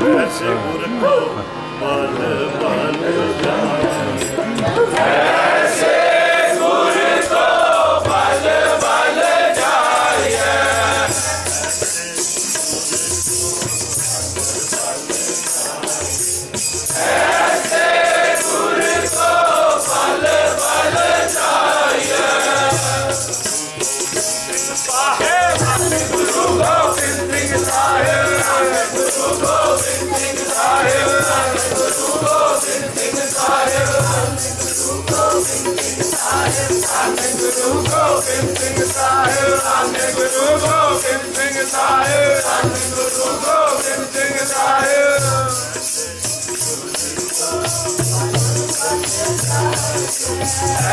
That's it, what a call.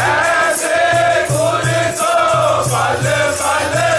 ਐਸੇ ਗੁਰ ਕੋ ਬਲ ਬਲ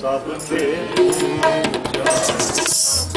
ਸਭ ਤੇ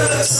Jesus.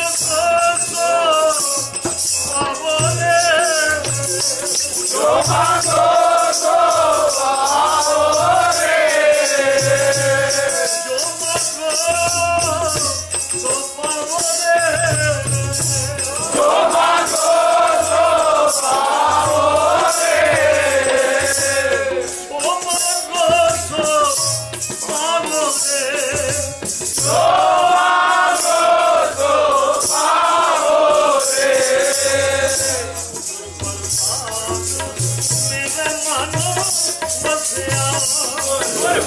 Paso.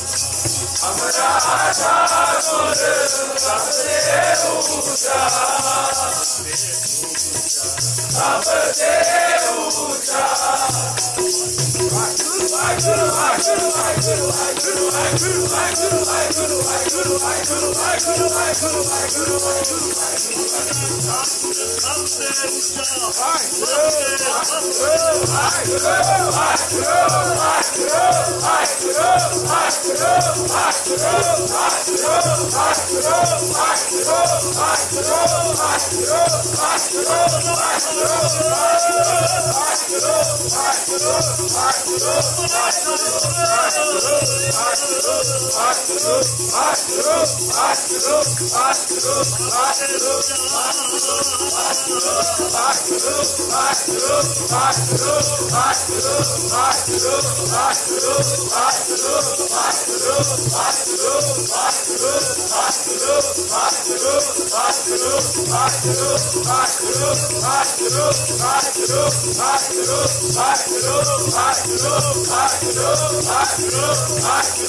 हमरा आजादो रे सबरे ऊंचा सबरे ऊंचा सबरे ऊंचा All right. Hot, Bak, bak, bak, bak, bak, bak,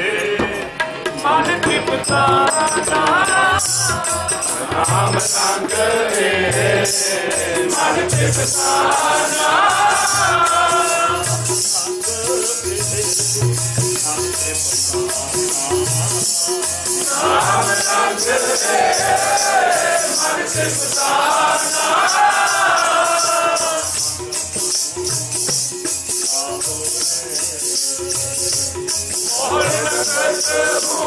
bak, ਮਨ ਤ੍ਰਿਪਤਾ ਰਾਮ ਸੰਗ ਏ ਮਨ ਤ੍ਰਿਪਤਾ ਏ ਮਨ ਤ੍ਰਿਪਤਾ ਏ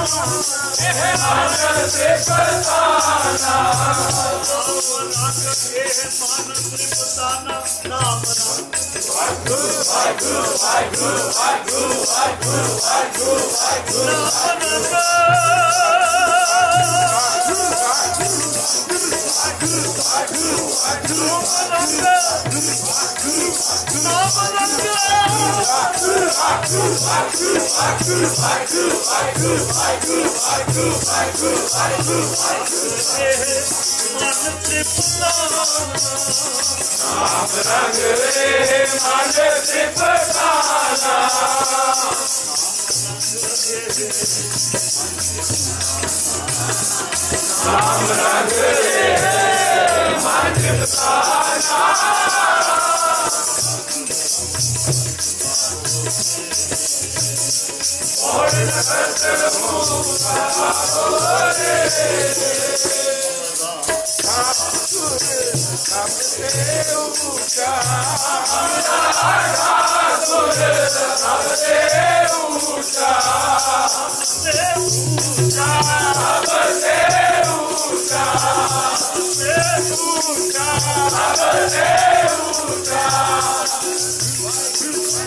ਏ ਮਨ ਤ੍ਰਿਪਤਾ ਰੰਗ ਰੇ ਮਨ ਤ੍ਰਿਪਤਾ ਨਾਮ ਰੰਗ ਰੇ ਮਨ Deus,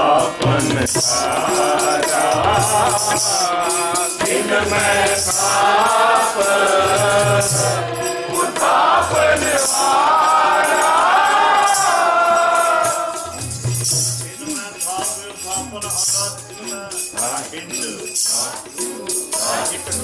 अपन सारा दिन मैं पाप उठापन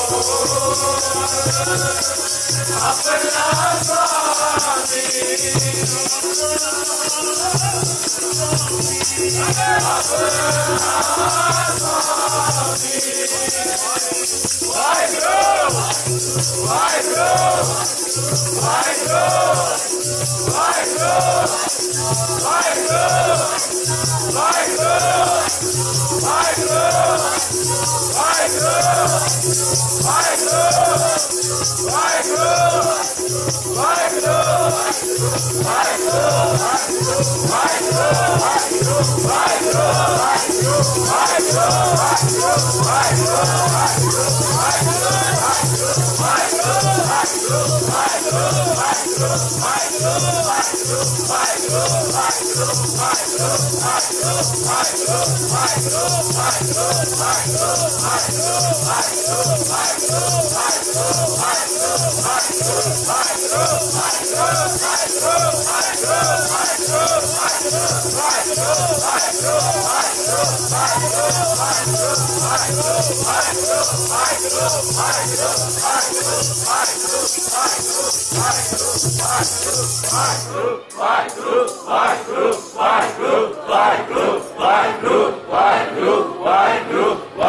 My God! My God! My God! My God! Michael! Michael! Michael! Let's go. Vai, grupo, vai, grupo, vai, grupo, vai, grupo, vai, grupo, vai, grupo.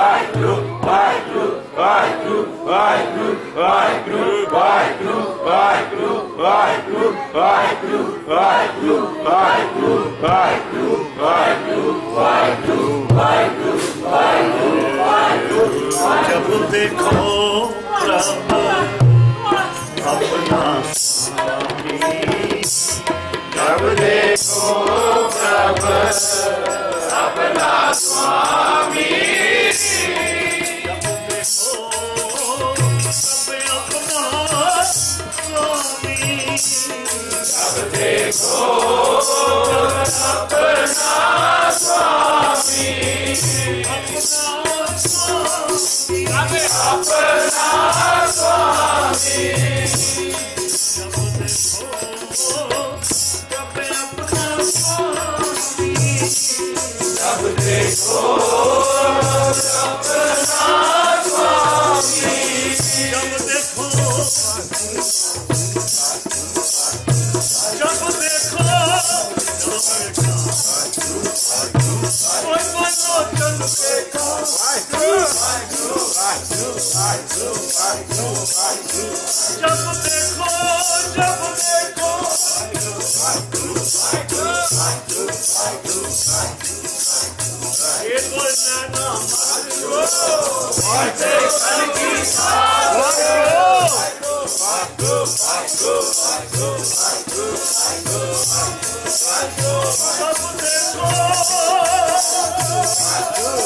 Oh,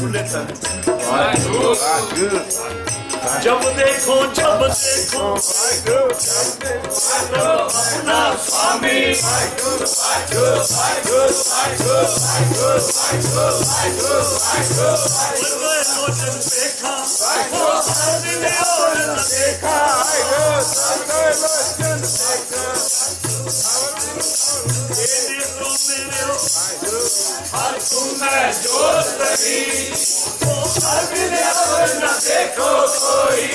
bullet जब देखो जब देखो अपना स्वामी लोचन देखा देखा ਇਹਨੇ ਤੂੰ ਮਿਲਿਓ ਹਰ ਤੂੰ ਮੈਂ ਜੋਤ ਰਹੀ ਉਹ ਹਰ ਮਿਲਿਆ ਵਰ ਨਾ ਦੇਖੋ ਕੋਈ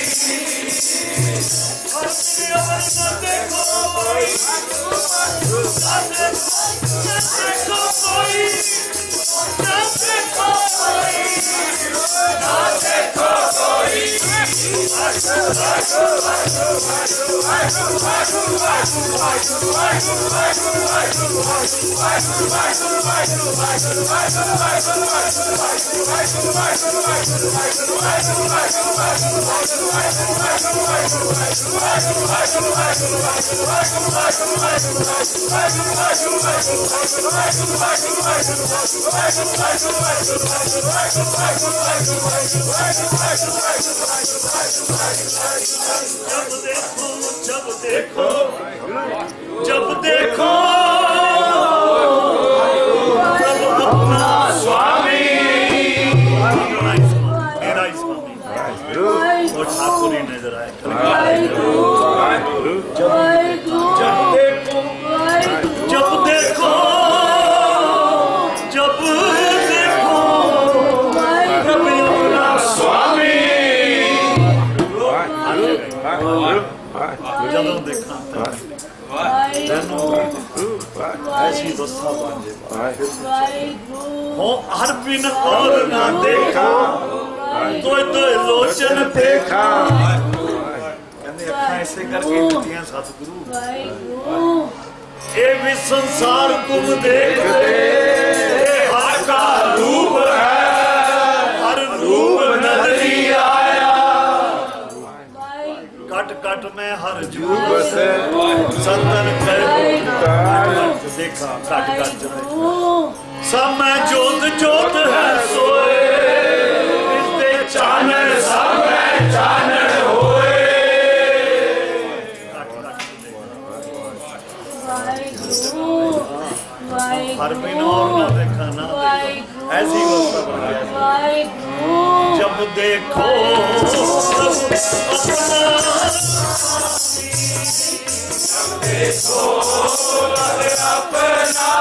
ਹਰ ਮਿਲਿਆ ਵਰ ਨਾ ਦੇਖੋ ਕੋਈ ਸਾਡੇ ਨਾ ਦੇਖੋ ਕੋਈ ਨਾ ਦੇਖੋ ਕੋਈ ਨਾ ਦੇਖੋ ਕੋਈ Ashu Ashu Ashu Ashu Ashu Ashu Ashu Ashu Ashu Double dick, double dick, double dick, जब देखो जब अपना स्वामी मेरा ही स्वामी वो ठाकुर ही नजर आए ਐਸੀ ਦੋਸਤਾ ਬਣ ਜੇ ਹੋ ਹਰ ਬਿਨ ਔਰ ਨਾ ਦੇਖਾ। ਤੋਏ ਤੋਏ ਲੋਚਨ ਦੇਖਾ। ਕਹਿੰਦੇ ਅੱਖਾਂ ਐਸੇ ਕਰਕੇ ਦਿੱਤੀਆਂ ਸਤਿਗੁਰੂ। ਇਹ ਵੀ ਸੰਸਾਰ ਤੁਮ ਦੇਖਦੇ। ਕਟ ਮੈਂ ਹਰ ਜੂਬ ਸੇ ਸੰਤਨ ਕਰ ਦੇਖਾ ਕਟ ਕਟ ਸਭ ਮੈਂ ਜੋਤ ਜੋਤ ਹੈ ਸੋਏ। ਦੇ ਚਾਨਣ ਸਭ ਮੈਂ ਚਾਨਣ ਹੋਏ। ਕਟ ਕਟ ਹਰ ਬਿਨ ਔਰ ਨਾ ਦੇਖਾ ਨਾ ਦੇਖਾ। ਐਸੀ ਅਵਸਥਾ ਬਣ ਗਈ जब देखो तब अपना भांडा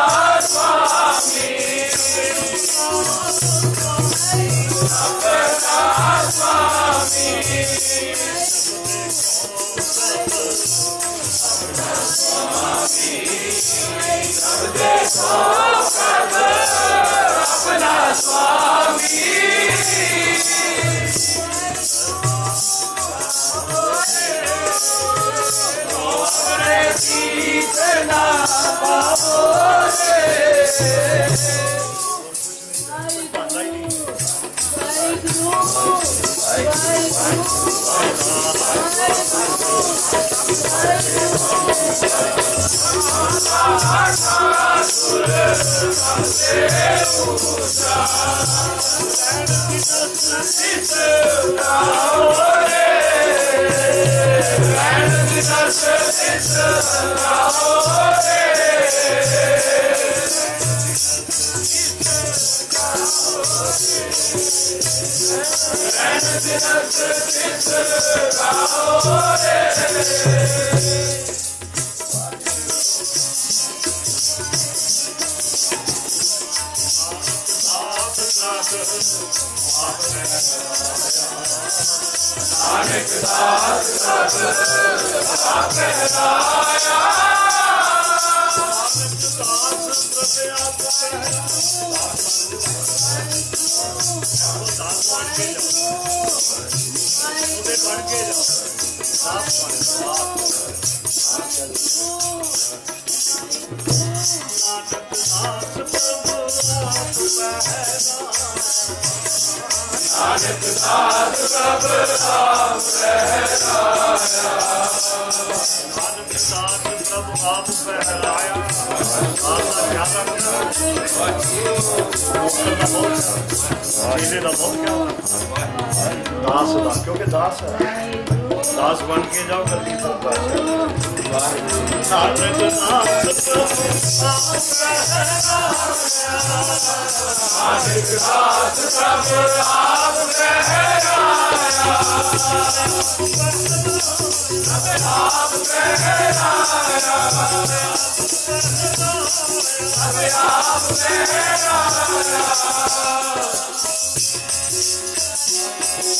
It's a ਨਾਨਕ ਦਾਸ ਪ੍ਰਭ ਆਪ ਪਹਿਰਾਇਆ ਉਹਦੇ ਬਣ ਕੇ ਜਾਓ ਸਾਫ਼ ਬਣ ਸਾਫ਼ ਨਾਨਕ ਦਾਸ ਪ੍ਰਭੂ ਆਪ ਪਹਿਰਾ ਨਾਨਕ ਦਾਸ ਪ੍ਰਭ ਆਪ ਪਹਿਰਾਇਆ ਆਪ ਦਾ ਇਹਦੇ ਦਾ ਬਹੁਤ ਕਿਆ ਦਾਸ ਦਾ ਕਿਉਂਕਿ ਦਾਸ ਹੈ ਦਾਸ ਬਣ ਕੇ ਜਾਓ ਗੱਦੀ ਤੋਂ ਪਾਸੇ ਨਾਨਕ ਦਾਸ ਪ੍ਰਭੂ ਆਪ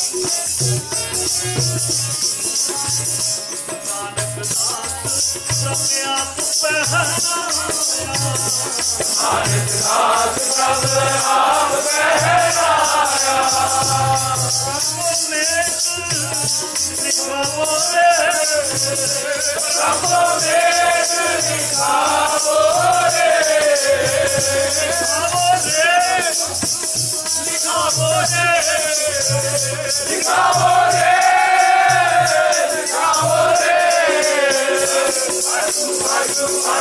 Thank you. ਦਾਸ ਪ੍ਰਭ ਆਪ ਨਾਨਕ ਦਾਸ ਪ੍ਰਭੂ ਆਪ ਪਹਿਰਾਇਆ ਨਾਨਕ ਦਾਸ ਪ੍ਰਭ ਆਪ ਪ੍ਰਭੋ ਦੇਖ ਦਿਖਾਵੋ ਦਿਖਾਵੋ ਰੇ ਦਿਖਾਵੋ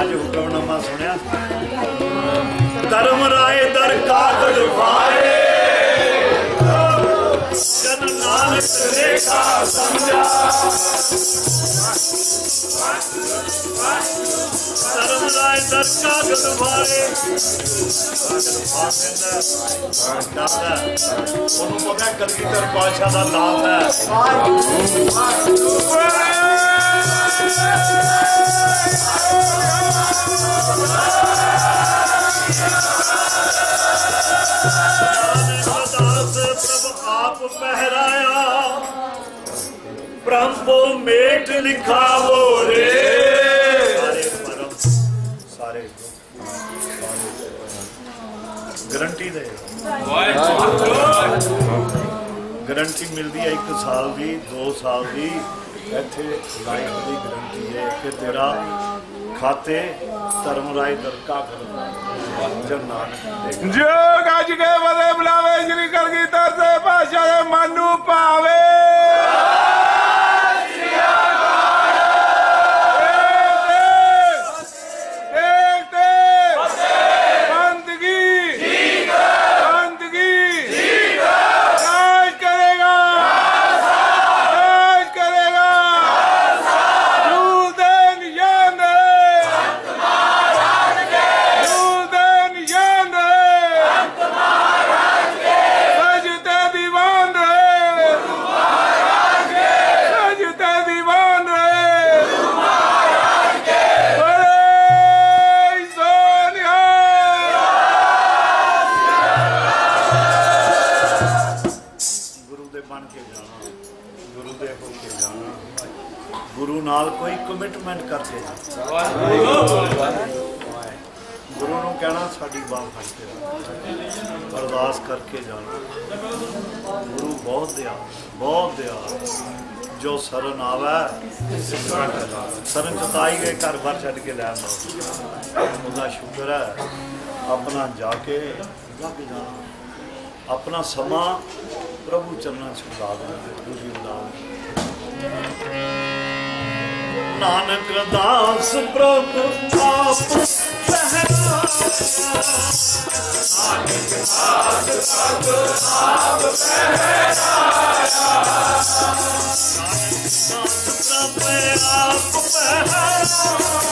ਅੱਜ ਹੁਕਮਨਾਮਾ ਸੁਣਿਆ। ਧਰਮ ਰਾਏ ਦਰ ਕਾਗੜ ਵਾਏ। ਜਨ ਨਾਨਕ ਰੇਖਾ ਸਮਝਾ। Sarvadain Datta Jatumare नाथ है उन्होंने पता कलगीधर बादशाह का नाथ है प्रभु आप पहराया ਪਹਿਰਾਇਆ ਬ੍ਰਹਮੋ ਮੇਟ ਲਿਖਾਵੋ ਰੇ ਸਾਰੇ ਪਰਮ ਸਾਰੇ ਗਰੰਟੀ ਦੇ ਗਰੰਟੀ ਮਿਲਦੀ ਹੈ 1 ਸਾਲ ਦੀ 2 ਸਾਲ ਦੀ ਇੱਥੇ ਲਾਈਫ ਦੀ ਗਰੰਟੀ ਹੈ ਕਿ ਤੇਰਾ ਖਾਤੇ ਧਰਮ ਰਾਏ ਦਰਕਾ ਕਰ ਜਨ ਨਾਨਕ ਜੋ ਗੱਜ ਕੇ ਬਦੇ ਬੁਲਾਵੇ, ਸ਼੍ਰੀ ਕਲਗੀਧਰ ਦੇ ਪਾਸ਼ਾ ਦੇ ਮਨ ਨੂੰ ਭਾਵੇ ਟਾਈਮ ਦਾ ਉਹਦਾ ਸ਼ੁਕਰ ਹੈ ਆਪਣਾ ਜਾ ਕੇ ਲੱਗ ਜਾਣਾ ਆਪਣਾ ਸਮਾਂ ਪ੍ਰਭੂ ਚਰਨਾਂ ਚ ਲਾ ਦੇਣਾ ਤੁਸੀਂ ਉਦਾਨ ਨਾਨਕ ਰਦਾਸ ਪ੍ਰਭ ਆਪ ਸਹਿਰਾ ਨਾਨਕ ਰਦਾਸ ਪ੍ਰਭ ਆਪ ਸਹਿਰਾ ਨਾਨਕ ਰਦਾਸ ਪ੍ਰਭ ਆਪ ਸਹਿਰਾ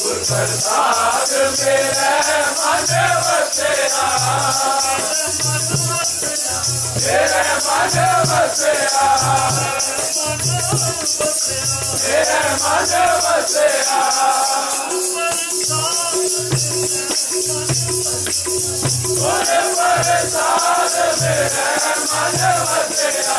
ਗੁਰਪ੍ਰਸਾਦ ਮੇਰੇ ਮਨ ਵਸਿਆ ਮੇਰੇ ਮਨ ਵਸਿਆ ਮੇਰੇ ਮਨ ਵਸਿਆ ਗੁਰਪ੍ਰਸਾਦ ਮੇਰੇ ਮਨ ਵਸਿਆ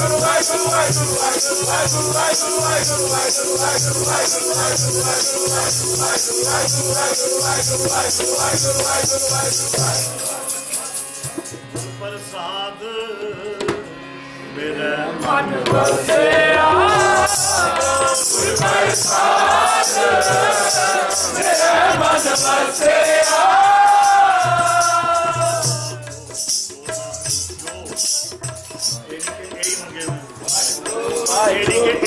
ਪ੍ਰਸਾਦ ਮੇਰੇ ਮਨ ਵਸਿਆ। ਗੁਰ ਪ੍ਰਸਾਦ ਮੇਰੇ ਮਨ ਵਸਿਆ।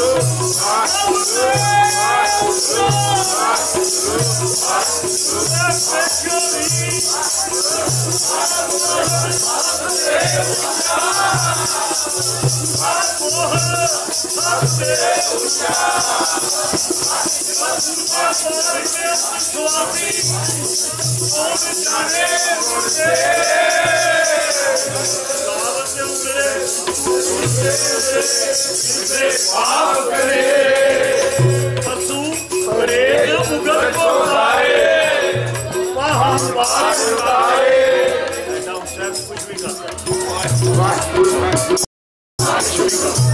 Oh, ਲਾ ਦੇਣਾ ਪਸੂ Fire!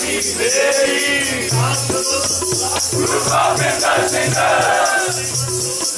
Viver, Rufa, Venta, Venta.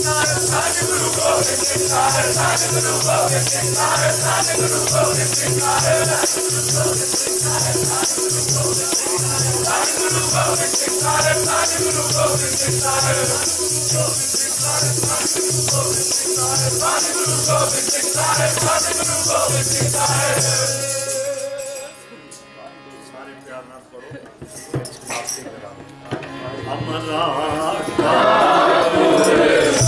Sadhguru Govind Singh Sahar, Sadhguru Govind Singh Sahar, Sadhguru Govind Singh Sahar, Sadhguru Govind Singh Sahar, Sadhguru Govind Singh Sahar, Sadhguru Govind Singh Sahar, Sadhguru Govind Singh Sahar, Sadhguru Govind Singh Sahar, Sadhguru Govind Singh Sahar, Sadhguru Govind Singh Sahar. ਸਾਰੇ ਪਿਆਰ ਨਾਲ ਕਰੋ ਸਮਾਪਤੀ ਕਰਾਂਗੇ ਅਮਰ ਰਾਜ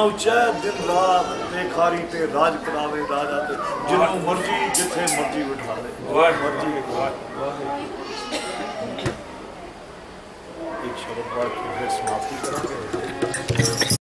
ਉੱਚਾ ਦਿਨ ਰਾਤ ਤੇ ਖਾਰੀ ਤੇ ਰਾਜ ਕਰਾਵੇ ਰਾਜਾ ਤੇ ਜਿਹਨੂੰ ਮਰਜ਼ੀ ਜਿੱਥੇ ਮਰਜ਼ੀ ਬਿਠਾ ਲੈ ਵਾਹ ਮਰਜ਼ੀ ਇੱਕ ਸ਼ਬਦ ਕੇ ਫਿਰ ਸਮਾਪਤੀ ਕਰਾਂਗੇ।